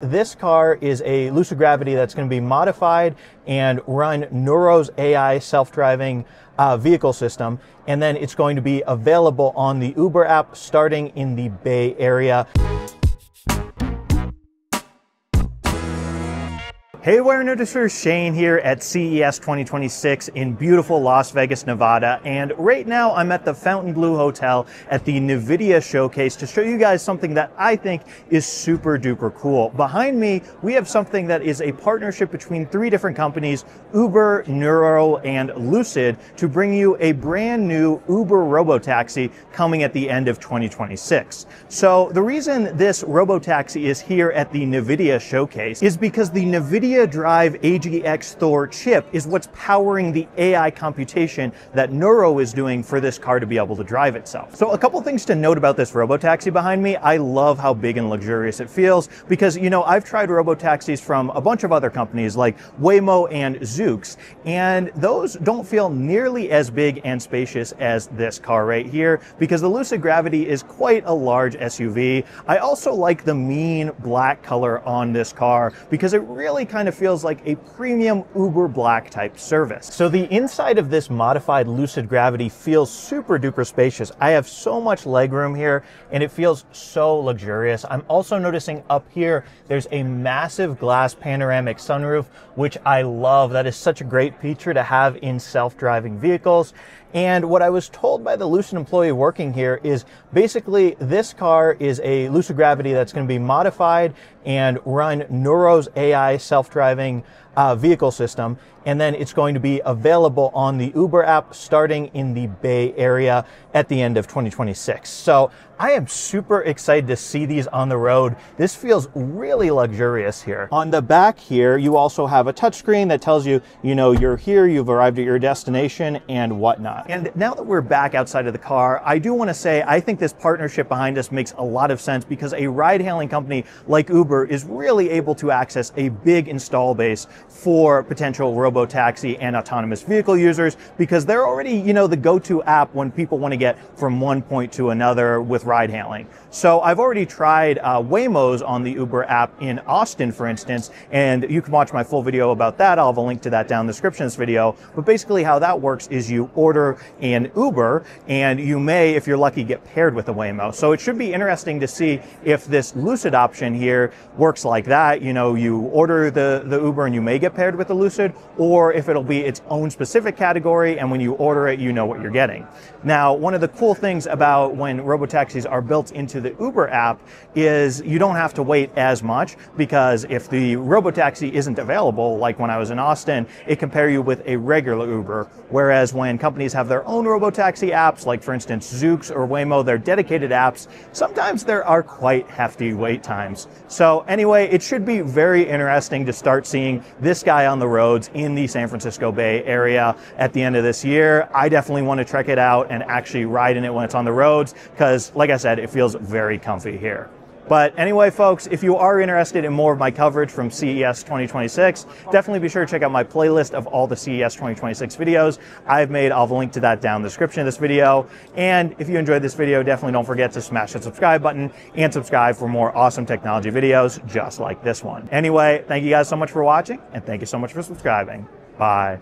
This car is a Lucid Gravity that's going to be modified and run Nuro's AI self-driving uh, vehicle system. And then it's going to be available on the Uber app starting in the Bay Area. Hey Warenoticer, Shane here at CES 2026 in beautiful Las Vegas, Nevada. And right now I'm at the Fontainebleau Hotel at the NVIDIA showcase to show you guys something that I think is super duper cool. Behind me, we have something that is a partnership between three different companies, Uber, Nuro, and Lucid, to bring you a brand new Uber Robotaxi coming at the end of 2026. So the reason this Robotaxi is here at the NVIDIA showcase is because the NVIDIA NVIDIA Drive AGX Thor chip is what's powering the AI computation that Nuro is doing for this car to be able to drive itself. So a couple things to note about this robotaxi behind me. I love how big and luxurious it feels because, you know, I've tried robotaxis from a bunch of other companies like Waymo and Zoox, and those don't feel nearly as big and spacious as this car right here because the Lucid Gravity is quite a large SUV. I also like the mean black color on this car because it really kind kind of feels like a premium Uber Black type service. So the inside of this modified Lucid Gravity feels super duper spacious. I have so much legroom here and it feels so luxurious. I'm also noticing up here, there's a massive glass panoramic sunroof, which I love. That is such a great feature to have in self-driving vehicles. And what I was told by the Lucid employee working here is basically this car is a Lucid Gravity that's going to be modified and run Nuro's AI self-driving uh, vehicle system. And then it's going to be available on the Uber app starting in the Bay Area at the end of 2026. So I am super excited to see these on the road. This feels really luxurious here. On the back here, you also have a touchscreen that tells you, you know, you're here, you've arrived at your destination and whatnot. And now that we're back outside of the car, I do want to say I think this partnership behind us makes a lot of sense because a ride hailing company like Uber is really able to access a big install base for potential robo-taxi and autonomous vehicle users because they're already, you know, the go-to app when people want to get from one point to another with ride hailing. So I've already tried uh, Waymo's on the Uber app in Austin, for instance, and you can watch my full video about that. I'll have a link to that down in the description of this video. But basically how that works is you order an Uber and you may, if you're lucky, get paired with a Waymo. So it should be interesting to see if this Lucid option here works like that. You know, you order the, the Uber and you may get paired with the Lucid, or if it'll be its own specific category, and when you order it, you know what you're getting. Now, one of the cool things about when robotaxis are built into the Uber app is you don't have to wait as much because if the robotaxi isn't available, like when I was in Austin, it can pair you with a regular Uber. Whereas when companies have their own robotaxi apps, like for instance Zoox or Waymo, their dedicated apps, sometimes there are quite hefty wait times. So anyway, it should be very interesting to start seeing this guy on the roads in the San Francisco Bay Area at the end of this year. I definitely want to check it out and actually ride in it when it's on the roads because, like I said, it feels very comfy here. But anyway, folks, if you are interested in more of my coverage from CES 2026, definitely be sure to check out my playlist of all the CES 2026 videos I've made. I'll link to that down in the description of this video. And if you enjoyed this video, definitely don't forget to smash that subscribe button and subscribe for more awesome technology videos just like this one. Anyway, thank you guys so much for watching and thank you so much for subscribing. Bye.